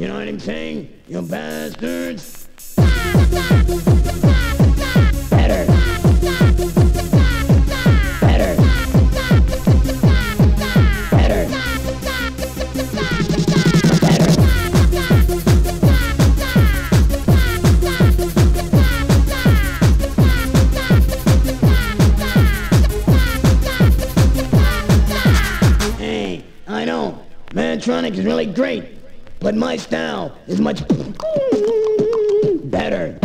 You know what I'm saying? You bastards. Better. Better. Better. Better. Hey, I know, Mantronix is really great, but my style is much better.